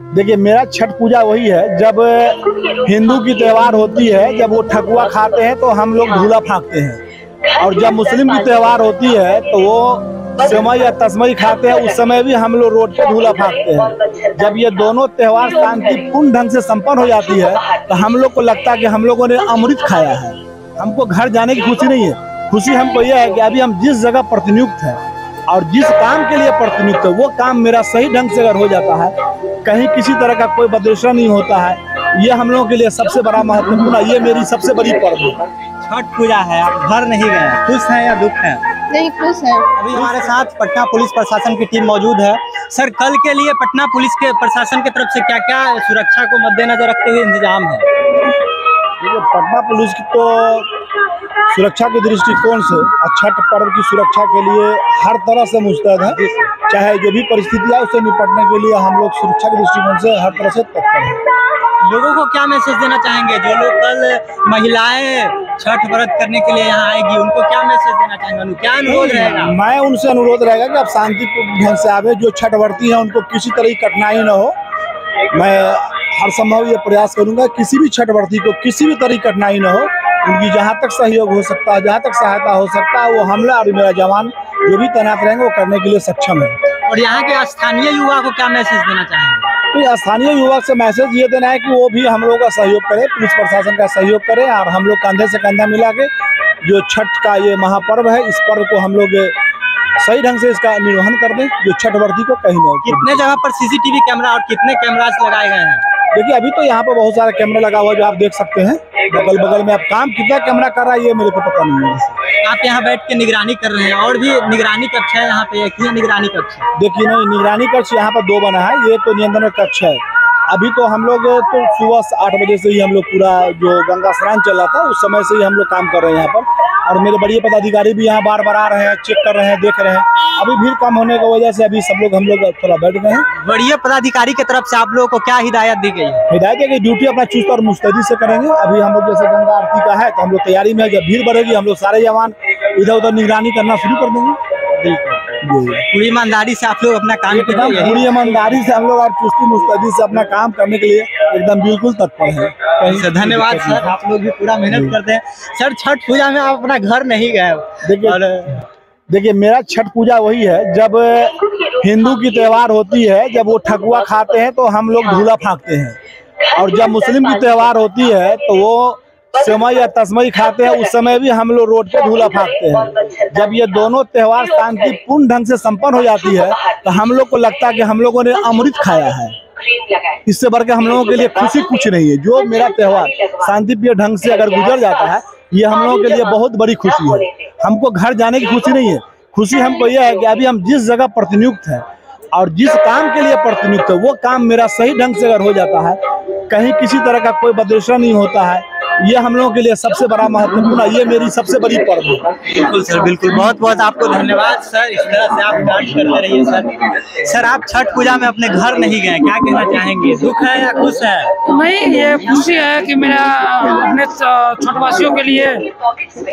देखिए, मेरा छठ पूजा वही है, जब हिंदू की त्योहार होती है, जब वो ठकुआ खाते हैं तो हम लोग झूला फाँकते हैं। और जब मुस्लिम की त्योहार होती है तो वो सेवई या तस्मई खाते हैं, उस समय भी हम लोग रोड पे झूला फाँकते हैं। जब ये दोनों त्योहार शांतिपूर्ण ढंग से संपन्न हो जाती है तो हम लोग को लगता है कि हम लोगों ने अमृत खाया है। हमको घर जाने की खुशी नहीं है। खुशी हमको यह है कि अभी हम जिस जगह प्रतिनियुक्त है और जिस काम के लिए प्रतिनियुक्त है वो काम मेरा सही ढंग से अगर हो जाता है कहीं किसी तरह का कोई बदूसरा नहीं होता है ये हम लोगों के लिए सबसे बड़ा महत्वपूर्ण ये मेरी सबसे बड़ी पर्व है। छठ पूजा है आप घर नहीं गए खुश हैं या दुख हैं? नहीं खुश है। अभी हमारे साथ पटना पुलिस प्रशासन की टीम मौजूद है। सर कल के लिए पटना पुलिस के प्रशासन की तरफ़ से क्या क्या सुरक्षा को मद्देनजर रखते हुए इंतज़ाम है? देखिए पटना पुलिस की तो सुरक्षा के दृष्टिकोण से छठ पर्व की सुरक्षा के लिए हर तरह से मुस्तैद है। चाहे जो भी परिस्थिति है उससे निपटने के लिए हम लोग सुरक्षा के दृष्टिकोण से हर तरह से तत्पर हैं। लोगों को क्या मैसेज देना चाहेंगे? जो लोग कल महिलाएँ छठ व्रत करने के लिए यहाँ आएगी उनको क्या मैसेज देना चाहेंगे? क्या अनुरोध रहेगा? मैं उनसे अनुरोध रहेगा कि आप शांतिपूर्ण ढंग से आवे जो छठ वर्ती है उनको किसी तरह की कठिनाई न हो। मैं हर संभव ये प्रयास करूँगा किसी भी छठ वर्ती को किसी भी तरह की कठिनाई न हो। उनकी जहाँ तक सहयोग हो सकता है जहाँ तक सहायता हो सकता है वो हमला और मेरा जवान जो भी तैनात रहेंगे वो करने के लिए सक्षम है। और यहाँ के स्थानीय युवा को क्या मैसेज देना चाहेंगे? तो स्थानीय युवा से मैसेज ये देना है कि वो भी हम लोग का सहयोग करे पुलिस प्रशासन का सहयोग करे और हम लोग कंधे से कंधा मिला के जो छठ का ये महापर्व है इस पर्व को हम लोग सही ढंग से इसका निर्वहन कर दें जो छठ वर्ती को कहीं न कितने जगह पर सीसीटीवी कैमरा और कितने कैमरास लगाए गए हैं? देखिए अभी तो यहाँ पर बहुत सारा कैमरा लगा हुआ है जो आप देख सकते हैं। बगल बगल में अब काम कितना कैमरा कर रहा है ये मेरे को पता नहीं है। आप यहाँ बैठ के निगरानी कर रहे हैं और भी निगरानी कक्ष है यहाँ पे एक ही निगरानी कक्ष देखिए नहीं निगरानी कक्ष यहाँ पर दो बना है ये तो नियंत्रण कक्ष है। अभी तो हम लोग तो सुबह आठ बजे से ही हम लोग पूरा जो गंगा स्नान चल रहा था उस समय से ही हम लोग काम कर रहे हैं यहाँ पर। और मेरे बड़े पदाधिकारी भी यहाँ बार बार आ रहे हैं चेक कर रहे हैं देख रहे हैं। अभी भीड़ कम होने की वजह से अभी सब लोग हम लोग थोड़ा बैठ गए हैं। बड़ी पदाधिकारी की तरफ़ से आप लोगों को क्या हिदायत दी गई है? हिदायत है कि ड्यूटी अपना चुस्त और मुस्तैदी से करेंगे। अभी हम लोग जैसे गंगा आरती का है तो हम लोग तैयारी में है। जब भीड़ बढ़ेगी हम लोग सारे जवान इधर उधर निगरानी करना शुरू कर देंगे। जी पूरी ईमानदारी से आप लोग अपना काम एकदम पूरी ईमानदारी से हम लोग और चुस्ती मुस्तैदी से अपना काम करने के लिए एकदम बिल्कुल तत्पर है। सर धन्यवाद सर। आप लोग भी पूरा मेहनत करते हैं। सर छठ पूजा में आप अपना घर नहीं गए देखिए और देखिए मेरा छठ पूजा वही है। जब हिंदू की त्योहार होती है जब वो ठकुआ खाते हैं तो हम लोग धूला फाँकते हैं। और जब मुस्लिम की त्योहार होती है तो वो सेवई या तस्मई खाते हैं उस समय भी हम लोग रोड पे धूला फाँकते हैं। जब ये दोनों त्योहार शांतिपूर्ण ढंग से संपन्न हो जाती है तो हम लोग को लगता है कि हम लोगों ने अमृत खाया है। इससे बढ़ के हम लोगों के लिए खुशी कुछ नहीं है। जो मेरा त्योहार शांतिप्रिय ढंग से अगर गुजर जाता है ये हम लोगों के लिए बहुत बड़ी खुशी है। हमको घर जाने की खुशी नहीं है। खुशी हमको यह है कि अभी हम जिस जगह प्रतिनियुक्त है और जिस काम के लिए प्रतिनियुक्त है वो काम मेरा सही ढंग से अगर हो जाता है कहीं किसी तरह का कोई बदूसरा नहीं होता है ये हम लोगों के लिए सबसे बड़ा महत्वपूर्ण है ये मेरी सबसे बड़ी पर्व है। बिल्कुल सर बिल्कुल। बहुत बहुत आपको धन्यवाद सर इस तरह से आप डांट करते रहिए सर। सर आप छठ पूजा में अपने घर नहीं गए क्या कहना चाहेंगे? दुख है या खुश है? नहीं ये खुशी है कि मेरा अपने छठवासियों के लिए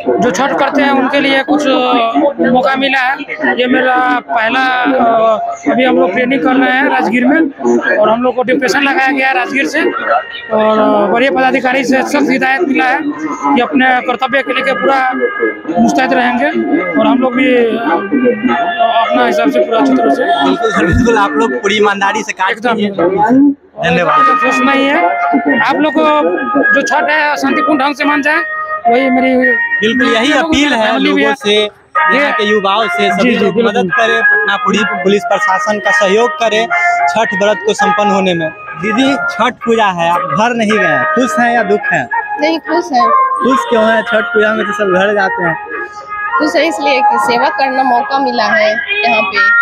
जो छठ करते हैं उनके लिए कुछ मौका मिला है। ये मेरा पहला अभी हम लोग ट्रेनिंग कर रहे हैं राजगीर में और हम लोग को डिप्रेशन लगाया गया है राजगीर से और वरीय पदाधिकारी से सख्त हिदायत मिला है कि अपने कर्तव्य के लिए पूरा मुस्तैद रहेंगे और हम लोग भी अपना हिसाब से पूरा अच्छी तरह से बिल्कुल आप लोग पूरी ईमानदारी से एकदम। धन्यवाद। खुश नहीं है। आप लोग को जो छठ है शांतिपूर्ण ढंग से मान जाए वही मेरी बिल्कुल यही अपील है लोगों से यहाँ के युवाओं से सभी लोग मदद करें पटना पुलिस प्रशासन का सहयोग करें छठ व्रत को संपन्न होने में। दीदी छठ पूजा है आप घर नहीं गए खुश हैं या दुख हैं? नहीं खुश है। खुश क्यों है? छठ पूजा में तो सब घर जाते हैं। खुश है इसलिए कि सेवा करना मौका मिला है यहाँ पे।